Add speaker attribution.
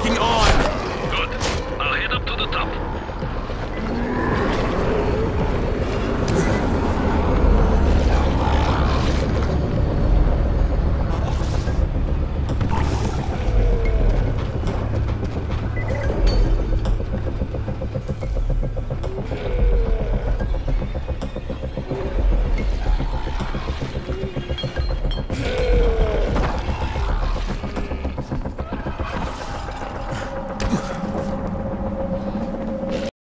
Speaker 1: fucking all.